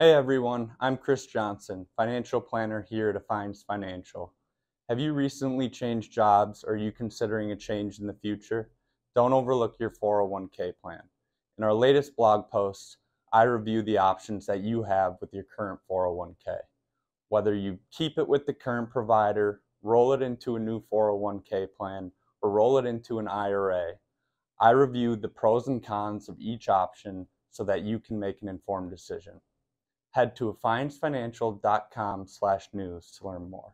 Hey everyone, I'm Chris Johnson, financial planner here at Affiance Financial. Have you recently changed jobs or are you considering a change in the future? Don't overlook your 401k plan. In our latest blog post, I review the options that you have with your current 401k. Whether you keep it with the current provider, roll it into a new 401k plan, or roll it into an IRA, I review the pros and cons of each option so that you can make an informed decision. Head to affiancefinancial.com slash news to learn more.